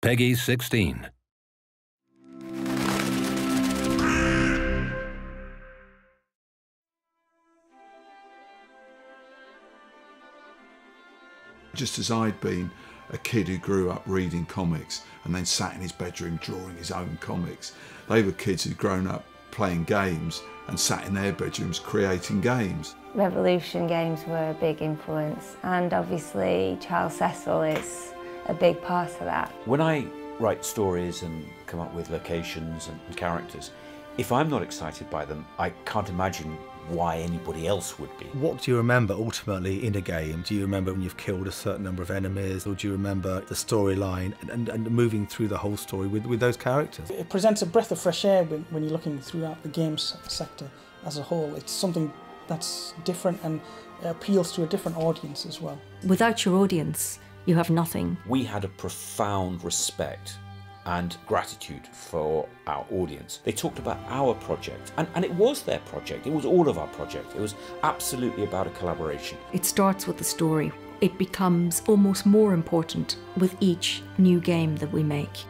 PEGI 16. Just as I'd been a kid who grew up reading comics and then sat in his bedroom drawing his own comics, they were kids who'd grown up playing games and sat in their bedrooms creating games. Revolution games were a big influence and obviously Charles Cecil is a big part of that. When I write stories and come up with locations and, and characters, if I'm not excited by them, I can't imagine why anybody else would be. What do you remember ultimately in a game? Do you remember when you've killed a certain number of enemies, or do you remember the storyline and, and, and, moving through the whole story with, with those characters? It presents a breath of fresh air when, when you're looking throughout the games sector as a whole. It's something that's different and appeals to a different audience as well. Without your audience, you have nothing. We had a profound respect and gratitude for our audience. They talked about our project, and, and it was their project. It was all of our project. It was absolutely about a collaboration. It starts with the story. It becomes almost more important with each new game that we make.